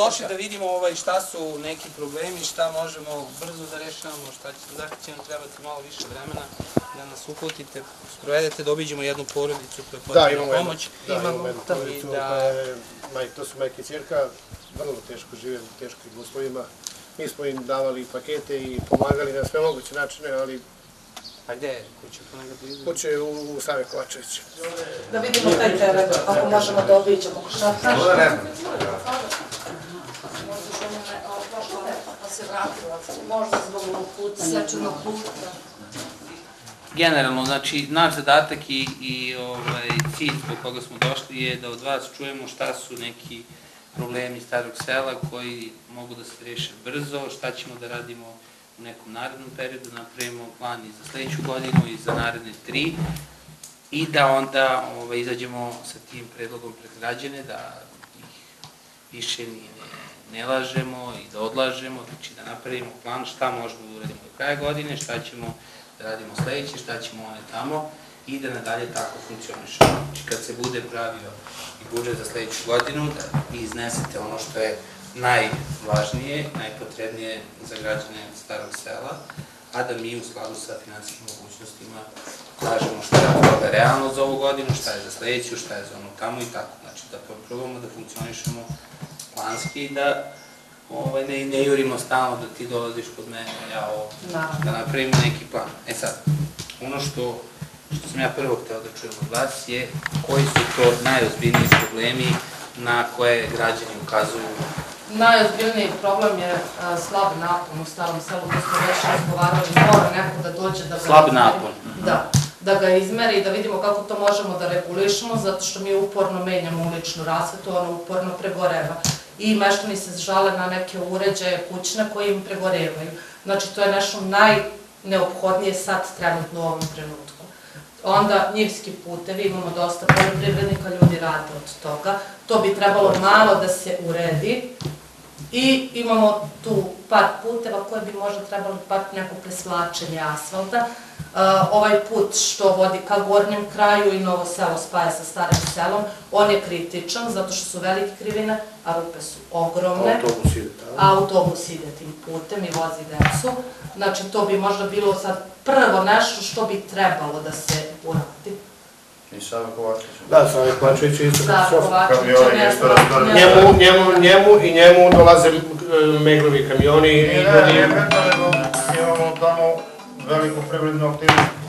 došli da vidimo ovaj, šta su neki problemi, šta možemo brzo da rešavamo, šta će, zašto će nam trebati malo više vremena da nas uputite, sprovedete, da obiđemo jednu porodicu koja Da, potrebna imamo jednu, pomoć. da, imamo jednu i porodicu da- koja je, maj, to su majke i čerka, vrlo teško žive u teškim uslovima. Mi smo im davali pakete i pomagali na sve moguće načine, ali A gde je kuća? Blizu? kuće u, u Save Kovačevića. Da vidimo taj teren, ako možemo da obiđemo. Šta Možda možda zbog puta. Sečenog puta. Generalno, znači, naš zadatak i, i ovaj, cilj zbog koga smo došli je da od vas čujemo šta su neki problemi starog sela koji mogu da se reše brzo, šta ćemo da radimo u nekom narednom periodu, napravimo plan i za sledeću godinu i za naredne tri i da onda ovaj, izađemo sa tim predlogom pred građane, da ih više ni ne, ne lažemo i da odlažemo, znači da napravimo plan šta možemo da uradimo do kraja godine, šta ćemo da radimo sledeće, šta ćemo one tamo i da nadalje tako funkcionišemo. Znači kad se bude pravio i budžet za sledeću godinu, da vi iznesete ono što je najvažnije, najpotrebnije za građane starog sela, a da mi u skladu sa finansijskim mogućnostima kažemo šta je toga realno za ovu godinu, šta je za sledeću, šta je za ono tamo i tako. Znači da probamo da funkcionišemo planski da ovaj, ne, ne jurimo stalno da ti dolaziš kod mene, ja ovo, Naravno. da napravimo neki plan. E sad, ono što, što sam ja prvo hteo da čujem od vas je koji su to najozbiljniji problemi na koje građani ukazuju Najozbiljniji problem je a, slab napon u starom selu, to smo već razgovarali, mora neko da dođe da ga... Slab izmeri. napon. Da, da ga izmeri i da vidimo kako to možemo da regulišemo, zato što mi uporno menjamo uličnu rasvetu, ona uporno pregoreva. I meštani se žale na neke uređaje kućne koji im pregorevaju. Znači, to je nešto najneophodnije sad trenutno u ovom trenutku. Onda njivski putevi, imamo dosta poljoprivrednika, ljudi rade od toga. To bi trebalo malo da se uredi. I imamo tu par puteva koje bi možda trebalo par neko presvlačenje asfalta. Uh, ovaj put što vodi ka gornjem kraju i Novo selo spaja sa starim selom, on je kritičan zato što su velike krivine, a rupe su ogromne. Autobus ide tamo. Autobus ide tim putem i vozi decu. Znači, to bi možda bilo sad prvo nešto što bi trebalo da se uradi. I Sava Kovačević. Da, Save Kovačević je isto Da, katastrofa. Njemu, njemu, njemu i njemu dolaze e, meglovi kamioni i I ne, ljudi... ne, ne, imamo tamo veliku privrednu aktivnost.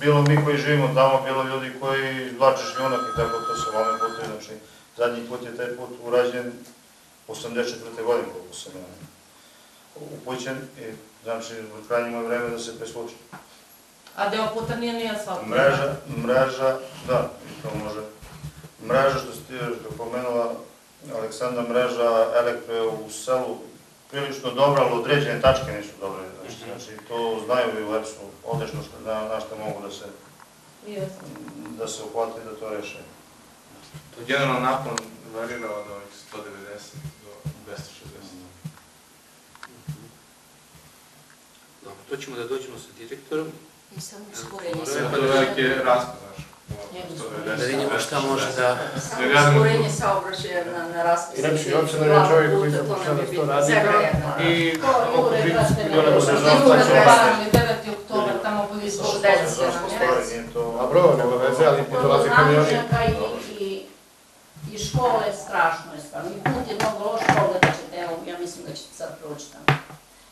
Bilo mi koji živimo tamo, bilo ljudi koji izvlače šljunak i tako to se lome putevi, znači zadnji put je taj put urađen 84. godine, koliko sam ja upućen i znači krajnje ima vreme da se presluči. A deo puta nije ni asfalt. Mreža, mreža, da, i to može. Mreža što ste je pomenula Aleksandra, mreža elektro je u selu prilično dobra, ali određene tačke nisu dobre. Znači, znači to znaju i u EPS-u odlično što, na, na što mogu da se, da se uhvate i da to reše. To generalno napon varira od ovih 190 do 260. Dobro, to ćemo da dođemo sa direktorom, I samo usporenje je to veliki raspad, znaš. Da vidimo šta može da... Usporenje saobraćaja na, na raspis. Inače, Jočan je čovjek koji započeo da to radi i oko 30 miliona Jure, zaostaće. Jure, 9. oktober, tamo dece. Zašto postoji, nije to... Dobro, nema veze, ali ti dolaze kamioni. I, i, i škole strašno je stvarno. I put je mnogo loš, pogledat ćete, evo, ja mislim da ćete sad proći tamo.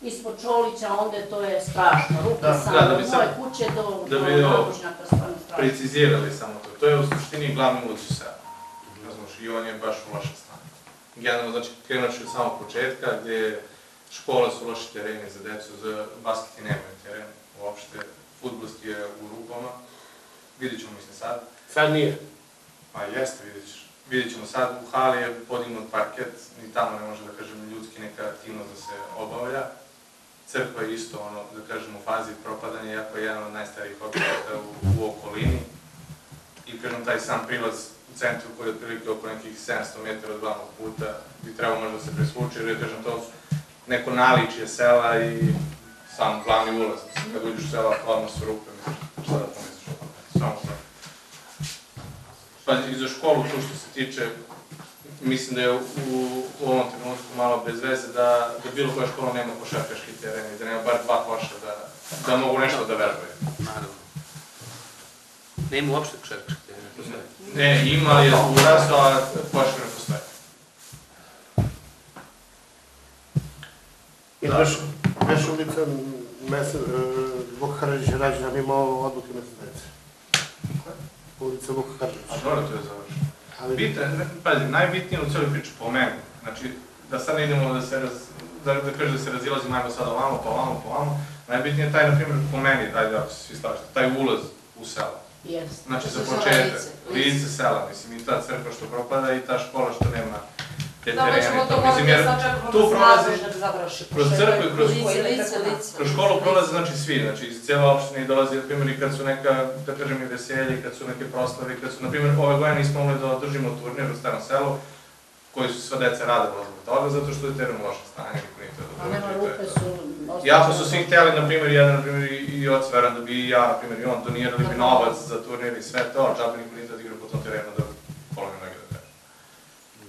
Ispod Čolića, onda to je strašno, ruke Da, samo, da, da bi moje kuće do, da do bi stvarno strašno. Precizirali samo to. To je u suštini glavni ulic u selu. Razumeš, i on je baš u lošem stanju. Generalno, znači, krenut ću od samog početka, gdje škole su loši tereni za decu, za basketi nemaju teren uopšte, futbolski je u rupama. Vidjet ćemo, mislim, sad. Sad nije. Pa jeste, vidjet ćeš. Vidjet ćemo sad, u hali je podignut parket, ni tamo ne može da kažem ljudski neka aktivnost da se obavlja. Crkva je isto, ono, da kažem, u fazi propadanja, iako je jedan od najstarijih objekata u, u okolini. I kažem, taj sam prilaz u centru koji je otprilike oko nekih 700 metara od glavnog puta bi trebao možda da se presvuče, jer je, kažem, to neko naličje sela i sam glavni ulaz. Mislim, kad uđeš u sela, odmah su rupe, misliš, šta da pomisliš? Samo to. Pazi, i za školu tu što se tiče, mislim da je u, u ovom trenutku malo bez veze da, da bilo koja škola nema košarkaški teren i da nema bar dva koša da, da mogu nešto da vežbaju. Naravno. Nema uopšte košarkaške terena, postoje. Ne, ima, ali je urastao, a košar ne postoje. I naš, naš ulica, mesec, Vuka Karadžića rađena mimo odluke mesec Ulica Vuka A Karadžića. dobro, to je završeno. Ali ne, pazi, najbitnije u cijeloj priči po meni, znači, da sad ne idemo da se, raz, da, da kaže da se razilazimo, ajmo sad ovamo, pa ovamo, pa ovamo, najbitnije je taj, na primjer, po meni, ajde ako se svi slažete, taj ulaz u selo. Jeste. Znači, za početak, lice, lice sela, mislim, i ta crkva što propada i ta škola što nema te Da, terene. i to. Mislim, jer da tu da prolazi, nadležnik završi. kroz crkvu i kroz- kroz školu prolaze, znači, svi, znači, iz cijele opštine i dolazi, na primjer, kad su neka, da kažem, i veselje, kad su neke proslave, kad su, na primjer, ove godine nismo mogli da održimo turnir u starom selu, koji su sva deca rade zbog toga, zato što je teren u lošem stanju, niko nije A dobro. nema i to je rupe su... Jako su svi hteli, na primjer, jedan, na primjer, i, oc veran da bi i ja, na primjer, i on donirali bi novac za turnir i sve to, a džabe niko nije da igra po tom terenu da polome noge da kaže.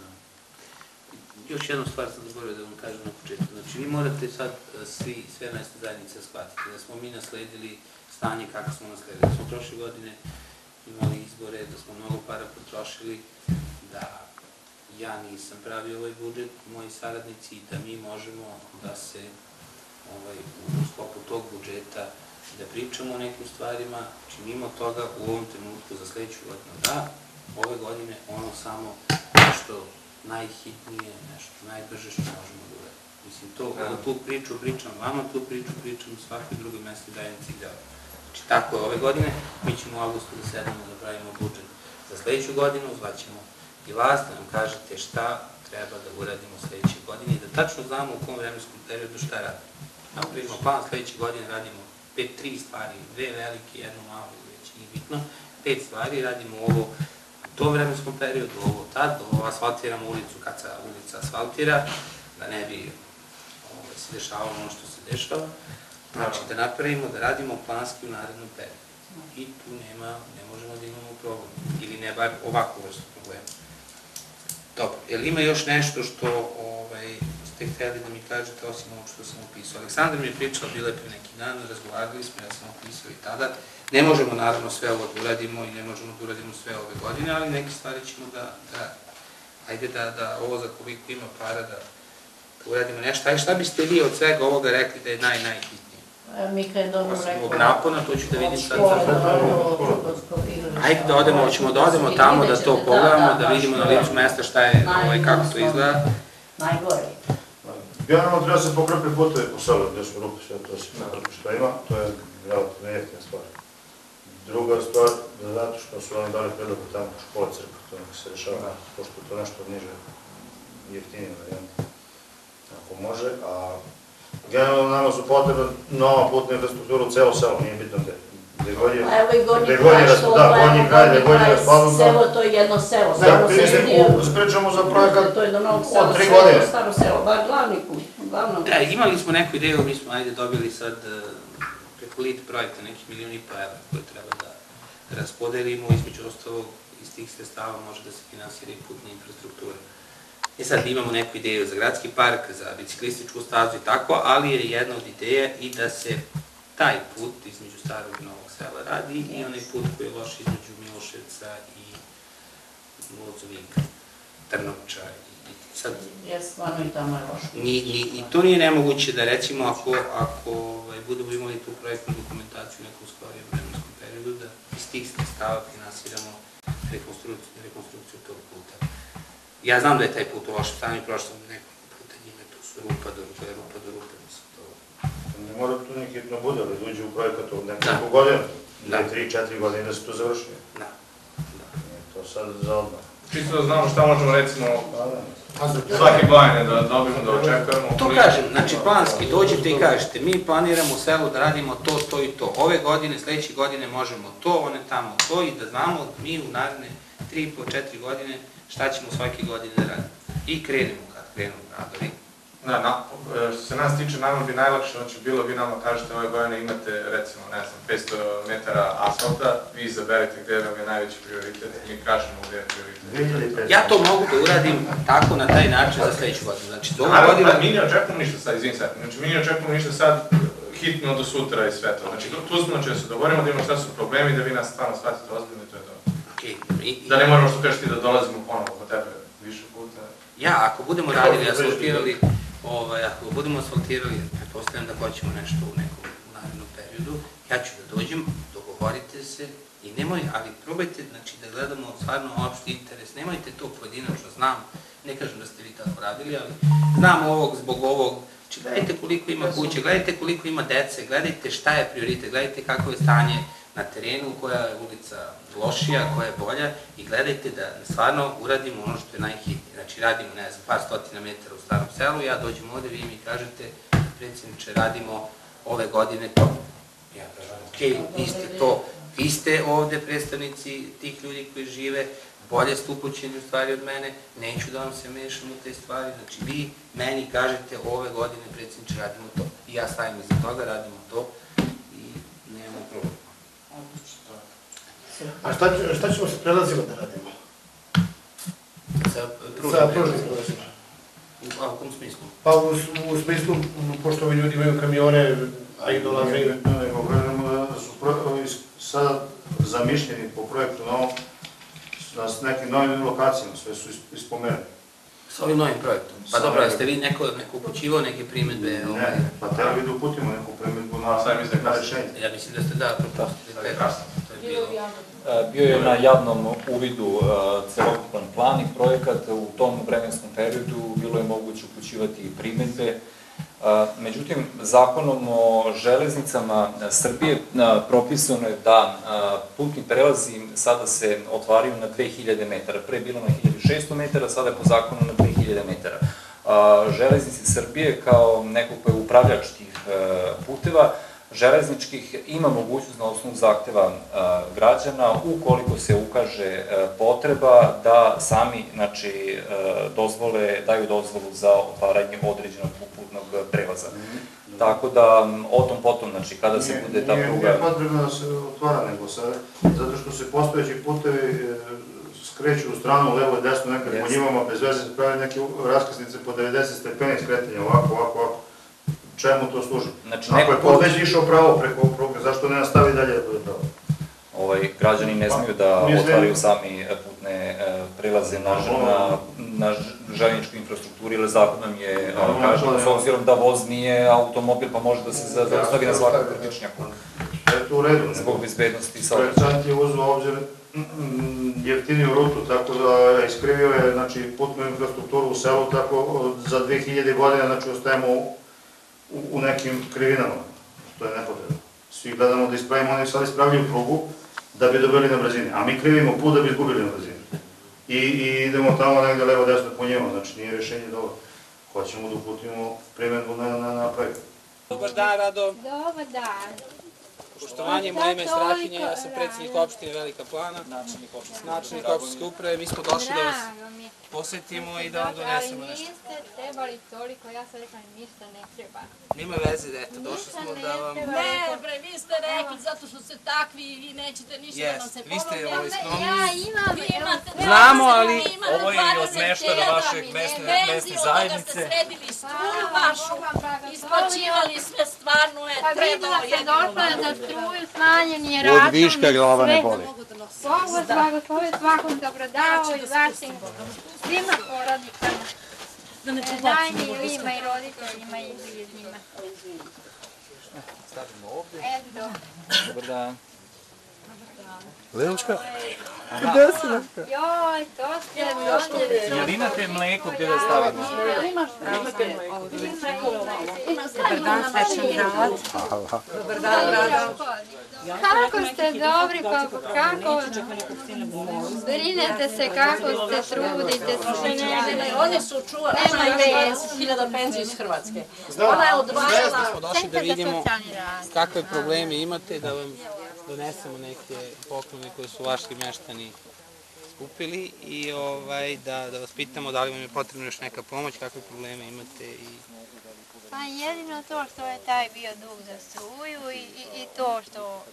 Da. Još jednu stvar sam zaboravio da vam kažem na početku. Znači, vi morate sad e, svi, sve mesta zajednice shvatiti da smo mi nasledili stanje kako smo nasledili. Da smo prošle godine imali izbore, da smo mnogo para potrošili, da ja nisam pravio ovaj budžet, moji saradnici, i da mi možemo da se ovaj, u sklopu tog budžeta da pričamo o nekim stvarima, znači mimo toga u ovom trenutku za sledeću godinu da, ove godine ono samo nešto najhitnije, nešto najbrže što možemo da uradimo. Mislim, to, Da. tu priču pričam vama, tu priču pričam svakoj drugoj mesti dajem deo. Znači, tako je ove godine, mi ćemo u augustu da sednemo da pravimo budžet za sledeću godinu, zvaćemo i vas da nam kažete šta treba da uradimo sledeće godine i da tačno znamo u kom vremenskom periodu šta radimo. Napravimo plan sledeće godine, radimo pet, tri stvari, dve velike, jednu malu, već nije bitno, pet stvari, radimo ovo u tom vremenskom periodu, ovo tad, ovo asfaltiramo ulicu kad se ulica asfaltira, da ne bi ovaj, se dešavalo ono što se dešava. Znači da napravimo, da radimo planski u narednom periodu. I tu nema, ne možemo da imamo problem. Ili ne bar ovakvu vrstu problema. Dobro, je li ima još nešto što ovaj, ste hteli da mi kažete osim ovog što sam opisao? Aleksandar mi je pričao, bila je pre neki dan, razgovarali smo, ja sam opisao i tada. Ne možemo naravno sve ovo da uradimo i ne možemo da uradimo sve ove godine, ali neke stvari ćemo da, da ajde da, da ovo za koliko ima para da, da uradimo nešto. Ajde, šta biste vi od svega ovoga rekli da je naj, najhitnije? E, Mika je dobro Osim rekao. ovog napona, to ću da vidim sad. Škole, sad. da igralište. Ajde da odemo, hoćemo da odemo tamo, da to pogledamo, da vidimo na licu mesta šta je, ovaj, kako to izgleda. Najgore. Generalno treba se pokrpi putevi po selu, gdje su rupe, sve to se pokrpi što ima, to je relativno jeftina stvar. Druga stvar, da zato što su oni dali predlog tamo škola crkva, to neka se rešava, pošto to nešto niže, jeftinije varijante. Ako može, a generalno nama su potrebna nova putna infrastruktura u celo selo, nije bitno gde. Gde god je, A evo i gornji god je, kraj što da, gledamo, gornji kraj, Selo, to je jedno selo, Da, selo se pričamo za projekat To je do novog od tri godine. staro selo, bar glavni put, uglavnom. Da, imali smo neku ideju, mi smo ajde dobili sad e, preko lit projekta nekih milijuna i pa evra koje treba da raspodelimo, između ostalog iz tih sredstava može da se finansira i putna infrastruktura. E sad imamo neku ideju za gradski park, za biciklističku stazu i tako, ali je jedna od ideja i da se taj put između starog i novog sela radi i onaj put koji je loš između Miloševca i Lozovika, Trnovča i, sad Je stvarno i tamo je loše. Ni, ni, I to nije nemoguće da recimo ako, ako ovaj, budemo imali tu projektnu dokumentaciju u nekom skorijem vremenskom periodu, da iz tih sredstava finansiramo rekonstrukciju, rekonstrukciju tog puta. Ja znam da je taj put u lošem stanju, prošao sam puta njime, tu su rupa do, to je rupa do to... Ne mora to ni hitno bude, ali da uđe u projekat od nekoliko godina, Da. tri, četiri godine da se to završi. Da, da. Nije to sad za odmah. Čisto da znamo šta možemo recimo Pa da. Svake godine da dobijemo, da očekujemo. To kažem, znači planski, dođete i kažete, mi planiramo u selu da radimo to, to i to. Ove godine, sledeće godine možemo to, one tamo to i da znamo mi u naredne 3,5, 4 godine šta ćemo svake godine da radimo. I krenemo kad krenemo radovi. Na, na, e, što se nas tiče, nama bi najlakše, znači bilo vi nama kažete ove godine imate recimo, ne znam, 500 metara asfalta, vi izaberete gde vam je najveći prioritet, mi kažemo gde je prioritet. Ja to mogu da uradim tako na taj način za sledeću godinu. Znači, do ove Naravno, godine... mi ne očekujemo ništa sad, izvini sad, znači mi ne očekujemo ništa sad hitno do sutra i sve to. Znači tu smo znači, da se dogovorimo da imamo šta su problemi, da vi nas stvarno shvatite ozbiljno i to je to. Okej, i- Da ne moramo što kažeš ti da dolazimo ponovo kod tebe više puta. Ja, ako budemo radili, asfaltirali, ovaj, ako budemo asfaltirali, pretpostavljam da hoćemo nešto u nekom narednom periodu, ja ću da dođem, dogovorite se i nemoj, ali probajte, znači, da gledamo stvarno opšti interes, nemojte to pojedinačno, znam, ne kažem da ste vi tako radili, ali znam ovog zbog ovog, znači, gledajte koliko ima kuće, gledajte koliko ima dece, gledajte šta je prioritet, gledajte kako je stanje na terenu, koja je ulica lošija, koja je bolja i gledajte da stvarno uradimo ono što je najhitnije. Znači radimo, ne znam, par stotina metara u starom selu, ja dođem ovde, vi mi kažete, predsjedniče, radimo ove godine to. Ja kažem, okej, vi ste to, vi ste ovde predstavnici tih ljudi koji žive, bolje ste upućeni u stvari od mene, neću da vam se mešam u te stvari, znači vi meni kažete ove godine, predsjedniče, radimo to. I ja stavim iza toga, radimo to. A šta, šta ćemo sa prelazima da radimo? Sa pružnim prelazima. U, a u kom smislu? Pa u, u smislu, pošto ovi ljudi imaju kamione, a i dolaze i... Nego kažemo da su pro- sada zamišljeni po projektu novom na nekim novim lokacijama, sve su is- Sa ovim novim projektom. Pa dobro, jeste vi neko, neko upućivao neke primedbe? ovaj? Ne, pa treba bi da uputimo neku primjedbu na, A, sad mislim da na je rešenje. Ja mislim da ste da propustili Da, da je bilo. E, Bio je na javnom uvidu e, celokupan plan i projekat. U tom vremenskom periodu bilo je moguće upućivati i primetbe. E, Međutim, zakonom o železnicama Srbije propisano je da putni prelazi sada se otvaraju na 2000 metara. Pre je bilo na 1600 metara, sada je po zakonu na 2000 metara. E, Železnice Srbije kao neko ko je upravljač tih e, puteva železničkih ima mogućnost na osnovu zahteva a, građana, ukoliko se ukaže e, potreba, da sami znači, e, dozvole, daju dozvolu za otvaranje određenog putnog prelaza. Tako da, o tom potom, znači, kada se Nije- bude ta pruga... Nije potrebno da se otvara nego sad, zato što se postojeći putevi e, skreću u stranu, levo i desno, nekad po Jeste. njimama, bez veze se pravi neke raskrsnice po 90 stepeni skretanja, ovako, ovako, ovako. Čemu to služi? Znači, Ako je put već išao pravo preko pruge, zašto ne nastavi dalje da bude pravo? ovaj, građani ne smiju da otvaraju sami e, putne e, prelaze na, na, na ž- željezničku infrastrukturu, jer zakon nam je, kažemo, to s je- obzirom da voz nije automobil, pa može da se za- zaustavi na svakom krtičnjaku, Je to u redu. zbog bezbednosti. Projektant je uzeo u obzir jeftiniju rutu, tako da iskrivio je znači, putnu infrastrukturu u selu, tako za 2000 godina znači, ostajemo u, u nekim krivinama, što je nepotrebno. Svi gledamo da ispravimo, oni sad ispravljaju prugu da bi dobili na brzini, a mi krivimo put da bi izgubili na brzini. I, i idemo tamo negde levo desno po njima, znači nije rešenje dobro. Hoćemo da uputimo primjedbu na, na, na projekt. Dobar dan, Rado. Dobar dan. Poštovanje, moje ime je Strahinja, ja sam predsjednik opštine Velika Plana, načelnik opštinske uprave. Mi smo došli da vas je. posetimo i da vam Dobro, donesemo ali nešto. niste trebali toliko, ja sam rekla ništa ne treba. Nema veze, eto, došli smo da vam... Ne, bre, vi ste rekli zato što ste takvi i vi nećete ništa da nam Jest, se vi ste pomogne. ovaj. Ja imam, Vi evo, imate Znamo, ovo ali sam ovo je i od meštana vašeg mesne, mesne zajednice. ste sredili struju vašu, isplaćivali sve stvarno je Pa videla trebalo sam jedino došla je za malo. Struju, smanjen je račun. Od viška glava ne boli. Bogu zblagoslovi svakom dobrodavao i vašim svima porodicama. Da ne E, Daj mi i vima i roditeljima i bližnjima. Eto. Dobar dan. Joj, to ste donijeli. Jel imate mleko gdje da stavimo? Imaš Dobar dan, Kako ste dobri, pa kako brinete se, kako ste, trudite se. Ne, ne, oni su čuvali, Nema. 20.000 penziju iz Hrvatske. Ona je odvajala Smo došli da vidimo rad. kakve probleme imate, da vam donesemo neke poklone koje su vaši meštani skupili i ovaj, da, da vas pitamo da li vam je potrebna još neka pomoć, kakve probleme imate i... Pa jedino to što je taj bio dug za struju i, i, i to što...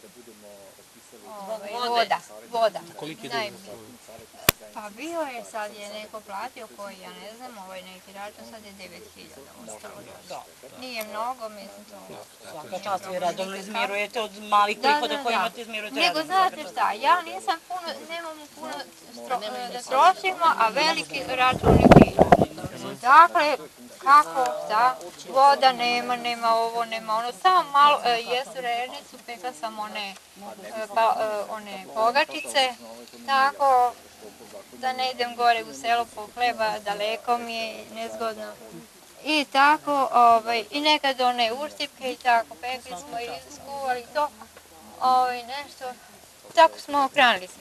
Ovaj, voda, voda. Koliki je dug za struju? Pa bio je, sad je neko platio koji, ja ne znam, ovaj neki račun, sad je 9000 ostalo još. Nije mnogo, mislim to. Svaka čast vi redovno izmirujete od malih prihoda koje imate izmirujete Nego znate šta, ja nisam puno, nemam puno stro, da trošimo, a veliki račun je bio. Dakle, kako, šta, voda nema, nema ovo, nema ono, samo malo, e, jesu rernicu, pekla sam one, e, pa, e, one pogačice, tako da ne idem gore u selo po hleba, daleko mi je nezgodno. I tako, ovaj, i nekad one uštipke i tako, pekli smo i skuvali to, ovaj, nešto, tako smo okranili se.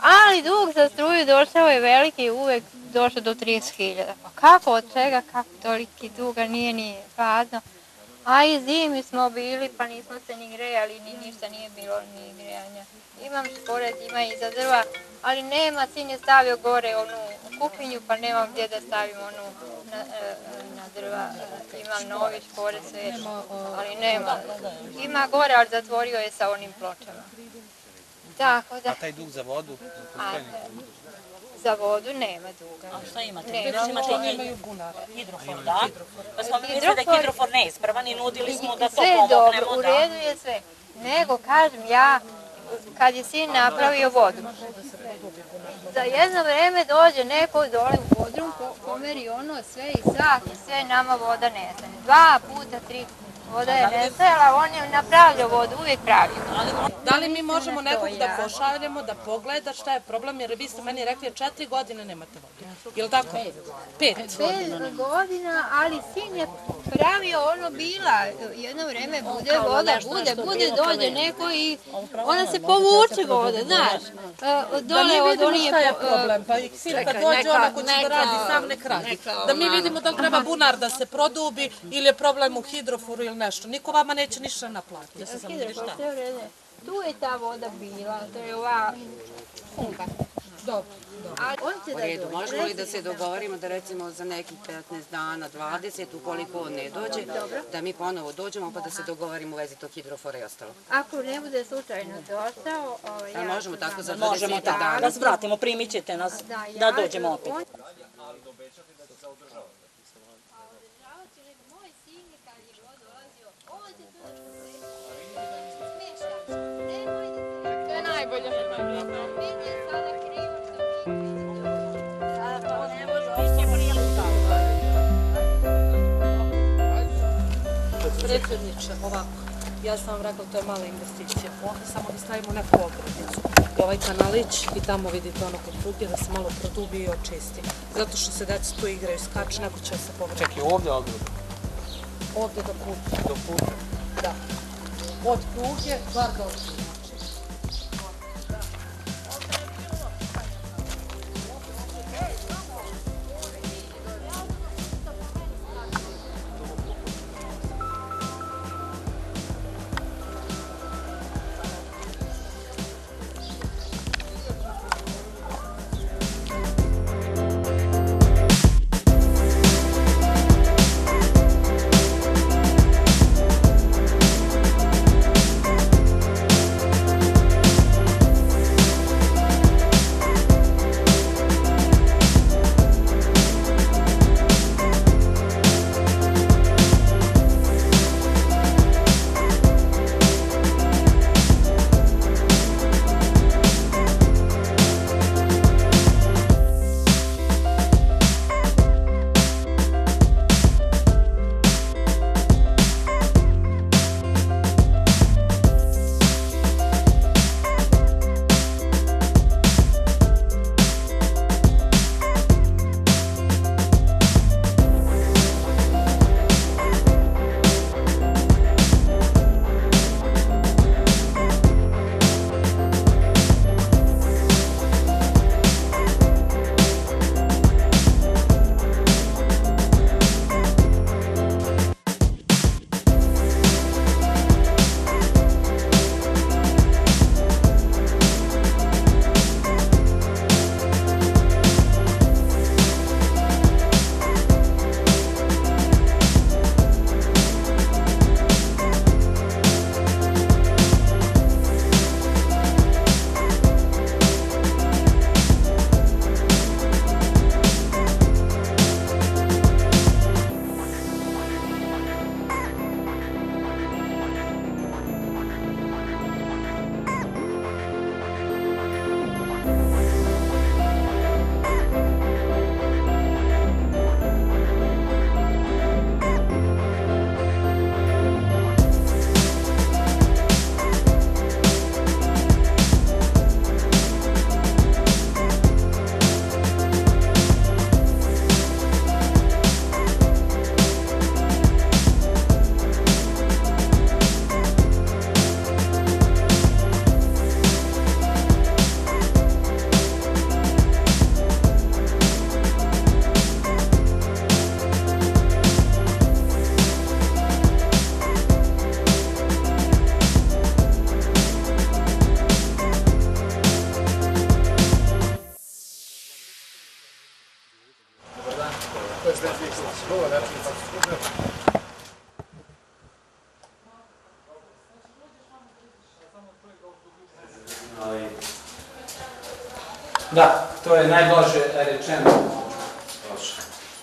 Ali dug za struju došao je veliki, uvek došao do 30.000. Pa kako, od čega, kako toliki duga, nije ni hladno. A i zimi smo bili, pa nismo se ni grejali, ni ništa nije bilo, ni grejanja. Imam pored, ima i za drva, ali nema, sin je stavio gore onu kupinju, pa nemam gdje da stavim onu na, e, na drva. E, Imam novi špore sve, ali nema. Ima gore, ali zatvorio je sa onim pločama. Tako da, A taj dug za vodu? a, za vodu nema duga. A šta imate? Nema Već imate hidrofor, da? Pa smo mi mislili da je hidrofor neispravan i nudili smo da to Sve je dobro, pomognemo. u da. redu je sve. Nego, kažem ja, kad je sin napravio vodu, za jedno vreme dođe neko dole u podrum, po, pomeri ono sve i sat i sve nama voda nestane. Dva puta, tri voda je nestajala, on je napravljao vodu, uvijek pravio. Da li mi možemo nekog da ja. pošaljemo, da pogleda šta je problem, jer vi ste meni rekli četiri godine nemate vodu. Je li tako? Pet. Pet godina, ali sin je pravio ono bila, jedno vreme bude voda, bude, bude, dođe neko i ona se povuče voda, znaš. Da mi Dole od vidimo onih šta je je po- e, problem, pa i sin kad dođe ona ko će da radi, sam nek radi. Da mi vidimo da li treba bunar da se produbi ili je problem u hidroforu ili nešto. Niko vama neće ništa naplatiti. Da se samo vidi Tu je ta voda bila, to je ova funka. Dobro. A on će U da redu, možemo li da se dogovorimo da recimo za nekih 15 dana, 20, ukoliko on ne dođe, da mi ponovo dođemo pa da se dogovorimo u vezi tog hidrofora i ostalo. Ako ne bude slučajno došao, ovaj, A ja možemo tako za znam. 20 Možemo tako, dana? da svratimo, primit ćete nas, Da, da dođemo opet. on- To je najbolje. Vidi može. Predsjedniče, ovako, ja sam vam rekla to je mala investicija. Ovdje samo da stavimo neku ogradnicu. I ovaj kanalić i tamo vidite ono kod pruge da se malo produbi i očisti. Zato što se deca tu igraju, skaču, neko će se povrati. Čekaj, ovdje ogradu. Ovdje do puta. Do puta. Da. Od pruge, bar do Hvala to je najblaže rečeno.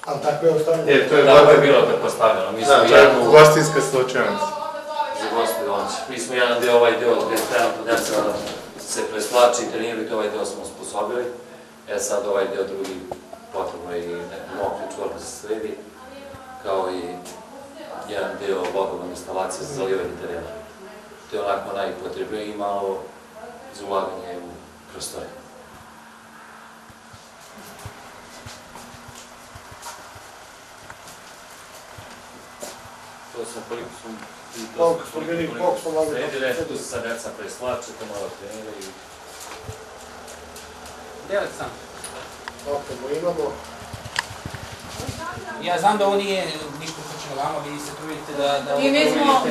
Ali tako je ostavljeno. Jer to je Tako je voda bilo pretpostavljeno. Mi smo Da, to jednu... je gostinska slučajnost. Za gosti domaći. Mi smo jedan deo, ovaj deo gde trenutno deca se preslači i treniraju, to ovaj deo smo osposobili. E sad ovaj deo drugi potrebno je i mokri čvor da se sredi, kao i jedan deo vodovodne instalacije za zalivanje terena. To je onako najpotrebnije i malo za ulaganje u prostore. Sam koliko smo... Koliko smo bili, koliko smo mogli. Sredile, tu se sad deca preslače, to malo treniraju. Gdje je Aleksandar? Opremu imamo. Ja znam da ovo nije ništa slično vama, vi se trudite da, da I mi smo-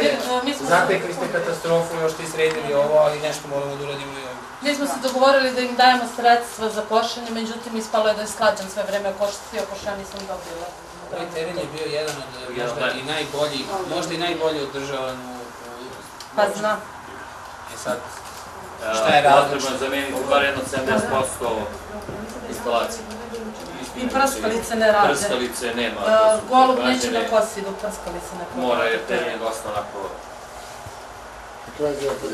mi- smo- Zatekli ste katastrofu, još ste sredili ovo, ali nešto moramo da uradimo i ovdje. Mi smo se dogovorili da im dajemo sredstva za košenje, međutim ispalo je da je sklađan sve vreme košati, a koša nisam dobila. Ovaj teren je bio jedan od možda i najbolji, možda i najbolje održavan u... Pa znam. E sad, šta je Potrebno različno? je zameniti bar jedno 70% instalacije. I prskalice ne rade. Prskalice nema. E, Golub neće da kosi dok prskalice ne prođe. Mora, jer teren je dosta onako...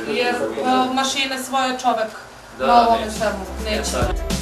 Jer e, mašine svoje čovek Da, na ovome neće. svemu E neće.